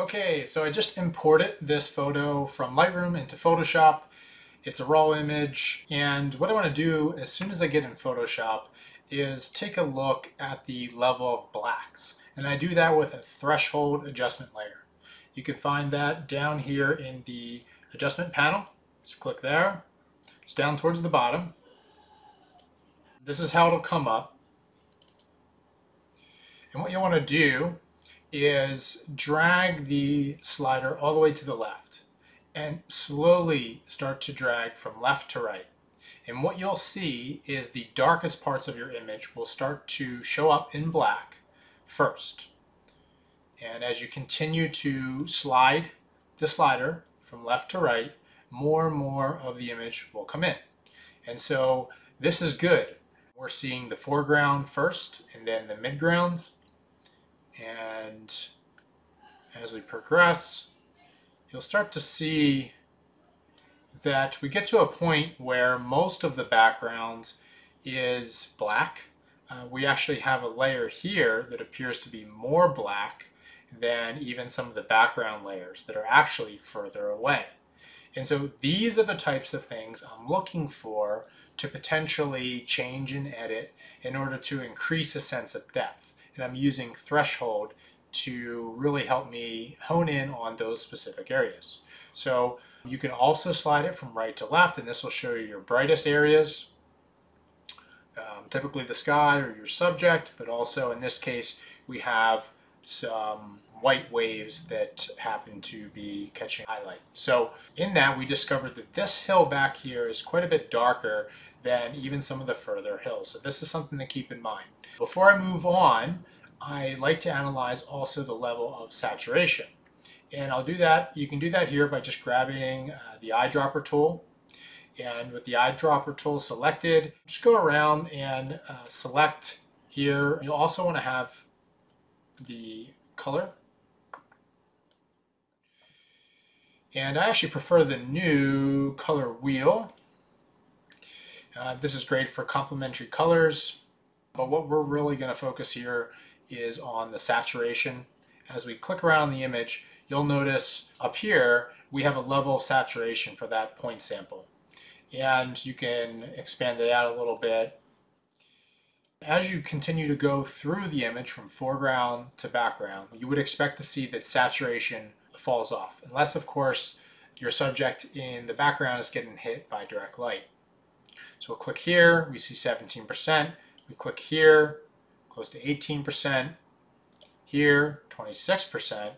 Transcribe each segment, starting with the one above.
Okay, so I just imported this photo from Lightroom into Photoshop. It's a raw image, and what I want to do as soon as I get in Photoshop is take a look at the level of blacks. And I do that with a threshold adjustment layer. You can find that down here in the adjustment panel. Just click there. It's down towards the bottom. This is how it'll come up. And what you want to do is drag the slider all the way to the left and slowly start to drag from left to right. And what you'll see is the darkest parts of your image will start to show up in black first. And as you continue to slide the slider from left to right, more and more of the image will come in. And so this is good. We're seeing the foreground first and then the midground and as we progress, you'll start to see that we get to a point where most of the background is black. Uh, we actually have a layer here that appears to be more black than even some of the background layers that are actually further away. And so these are the types of things I'm looking for to potentially change and edit in order to increase a sense of depth and I'm using threshold to really help me hone in on those specific areas. So you can also slide it from right to left and this will show you your brightest areas, um, typically the sky or your subject, but also in this case we have some white waves that happen to be catching highlight. So in that we discovered that this hill back here is quite a bit darker than even some of the further hills. So this is something to keep in mind. Before I move on, I like to analyze also the level of saturation. And I'll do that, you can do that here by just grabbing uh, the eyedropper tool. And with the eyedropper tool selected, just go around and uh, select here. You'll also want to have the color. And I actually prefer the new color wheel. Uh, this is great for complementary colors, but what we're really going to focus here is on the saturation. As we click around the image, you'll notice up here we have a level of saturation for that point sample. And you can expand it out a little bit. As you continue to go through the image from foreground to background, you would expect to see that saturation falls off, unless of course your subject in the background is getting hit by direct light. So we'll click here, we see 17%. We click here, close to 18%. Here, 26%.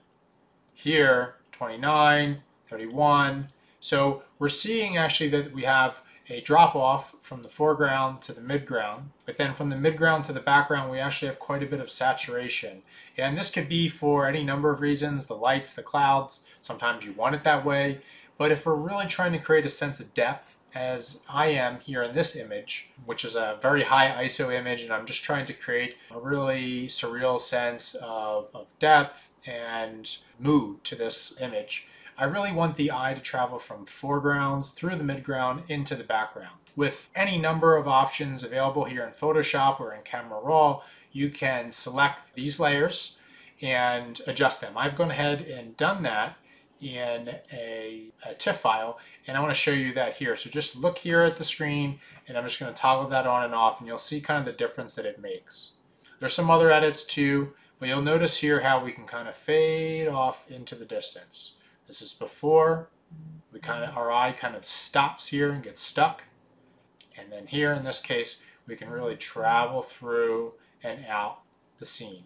Here, 29, 31. So we're seeing actually that we have a drop off from the foreground to the midground, but then from the midground to the background we actually have quite a bit of saturation. And this could be for any number of reasons, the lights, the clouds, sometimes you want it that way. But if we're really trying to create a sense of depth as I am here in this image, which is a very high ISO image, and I'm just trying to create a really surreal sense of, of depth and mood to this image. I really want the eye to travel from foreground through the midground into the background. With any number of options available here in Photoshop or in Camera Raw, you can select these layers and adjust them. I've gone ahead and done that in a, a, TIFF file and I want to show you that here. So just look here at the screen and I'm just going to toggle that on and off and you'll see kind of the difference that it makes. There's some other edits too, but you'll notice here how we can kind of fade off into the distance. This is before we kind of our eye kind of stops here and gets stuck. And then here in this case, we can really travel through and out the scene.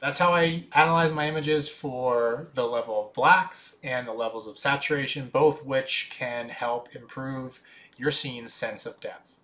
That's how I analyze my images for the level of blacks and the levels of saturation, both which can help improve your scene's sense of depth.